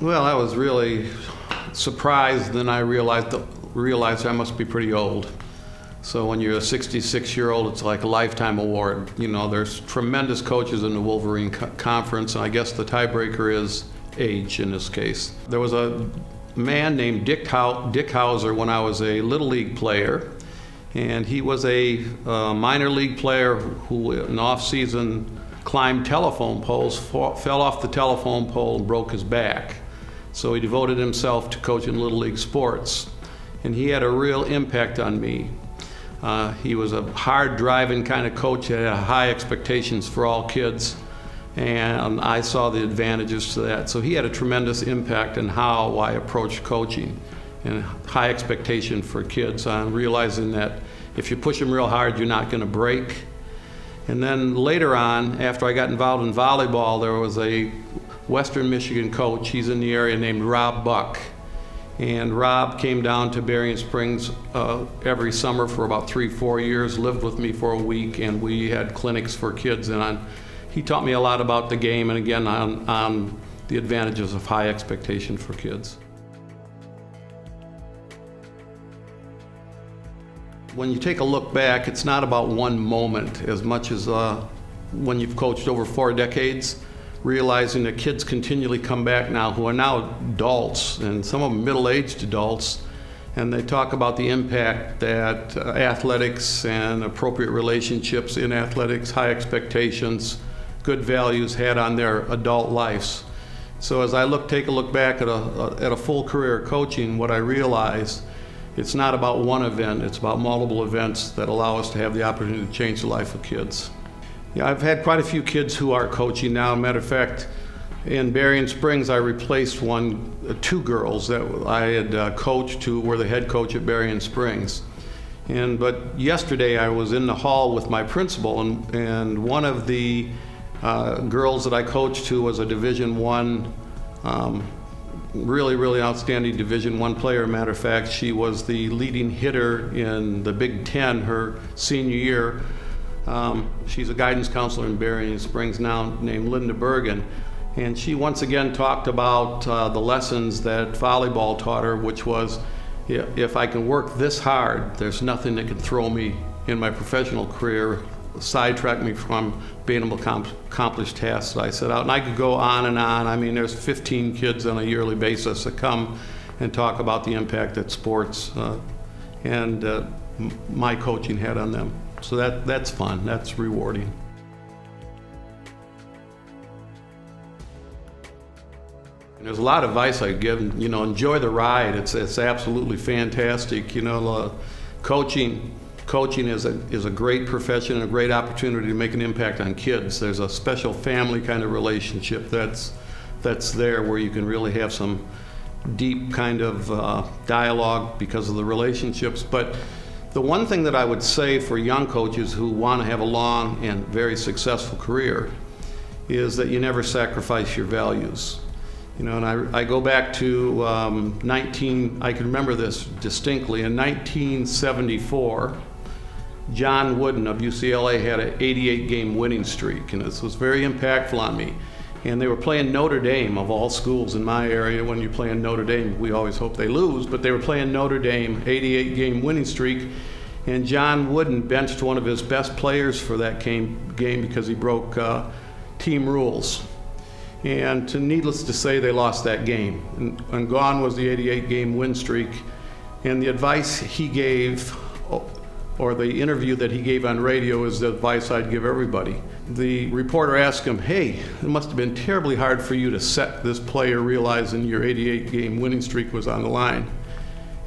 Well, I was really surprised. Then I realized realized I must be pretty old. So when you're a 66 year old, it's like a lifetime award. You know, there's tremendous coaches in the Wolverine co Conference, and I guess the tiebreaker is age in this case. There was a man named Dick, How Dick Hauser when I was a Little League player, and he was a uh, minor league player who, in off season, climbed telephone poles, fell off the telephone pole, and broke his back. So he devoted himself to coaching Little League sports. And he had a real impact on me. Uh, he was a hard driving kind of coach had high expectations for all kids. And I saw the advantages to that. So he had a tremendous impact on how I approached coaching and high expectation for kids on realizing that if you push them real hard, you're not going to break. And then later on, after I got involved in volleyball, there was a Western Michigan coach. He's in the area named Rob Buck. And Rob came down to Berrien Springs uh, every summer for about three, four years, lived with me for a week, and we had clinics for kids. And on, he taught me a lot about the game and again on, on the advantages of high expectation for kids. When you take a look back, it's not about one moment as much as uh, when you've coached over four decades realizing that kids continually come back now who are now adults, and some of them middle aged adults, and they talk about the impact that uh, athletics and appropriate relationships in athletics, high expectations, good values had on their adult lives. So as I look, take a look back at a, at a full career coaching, what I realized, it's not about one event, it's about multiple events that allow us to have the opportunity to change the life of kids. Yeah, I've had quite a few kids who are coaching now. Matter of fact, in Berrien Springs, I replaced one, uh, two girls that I had uh, coached who were the head coach at Berrien Springs. And but yesterday I was in the hall with my principal, and and one of the uh, girls that I coached who was a Division One, um, really really outstanding Division One player. Matter of fact, she was the leading hitter in the Big Ten her senior year. Um, she's a guidance counselor in Berrien Springs now named Linda Bergen. And she once again talked about uh, the lessons that volleyball taught her, which was if I can work this hard, there's nothing that can throw me in my professional career, sidetrack me from being able to accomplish tasks that I set out. And I could go on and on. I mean, there's 15 kids on a yearly basis that come and talk about the impact that sports uh, and uh, my coaching had on them. So that, that's fun, that's rewarding. And there's a lot of advice I give, you know, enjoy the ride. It's, it's absolutely fantastic. You know, uh, coaching, coaching is a, is a great profession and a great opportunity to make an impact on kids. There's a special family kind of relationship that's, that's there where you can really have some deep kind of uh, dialogue because of the relationships. But the one thing that I would say for young coaches who want to have a long and very successful career is that you never sacrifice your values. You know, and I, I go back to um, 19, I can remember this distinctly. In 1974, John Wooden of UCLA had an 88 game winning streak, and this was very impactful on me and they were playing Notre Dame of all schools in my area. When you're playing Notre Dame, we always hope they lose, but they were playing Notre Dame, 88 game winning streak, and John Wooden benched one of his best players for that game, game because he broke uh, team rules. And to, needless to say, they lost that game. And, and gone was the 88 game win streak. And the advice he gave or the interview that he gave on radio is the advice I'd give everybody. The reporter asked him, Hey, it must have been terribly hard for you to set this player realizing your 88 game winning streak was on the line.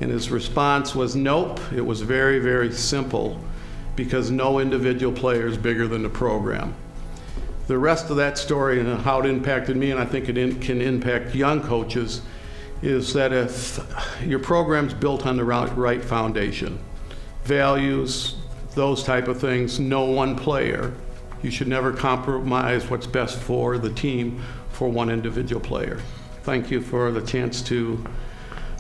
And his response was, Nope, it was very, very simple because no individual player is bigger than the program. The rest of that story and how it impacted me, and I think it in, can impact young coaches, is that if your program's built on the right foundation, values, those type of things, no one player. You should never compromise what's best for the team for one individual player. Thank you for the chance to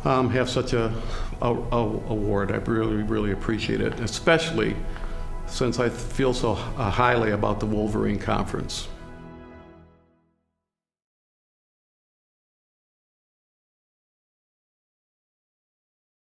um, have such a, a, a, award. I really, really appreciate it, especially since I feel so highly about the Wolverine Conference.